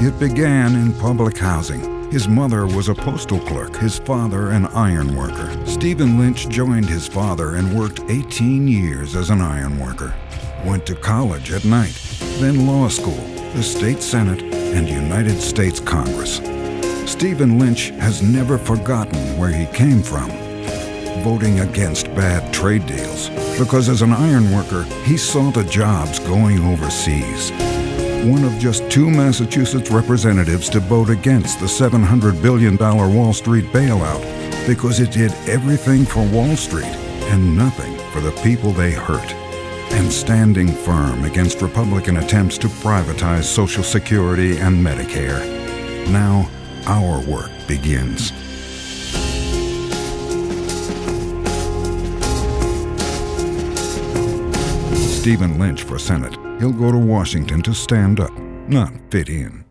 It began in public housing. His mother was a postal clerk, his father an iron worker. Stephen Lynch joined his father and worked 18 years as an iron worker. Went to college at night, then law school, the state senate, and United States Congress. Stephen Lynch has never forgotten where he came from voting against bad trade deals because as an iron worker, he saw the jobs going overseas. One of just two Massachusetts representatives to vote against the $700 billion Wall Street bailout because it did everything for Wall Street and nothing for the people they hurt. And standing firm against Republican attempts to privatize Social Security and Medicare. Now, our work begins. Stephen Lynch for Senate. He'll go to Washington to stand up, not fit in.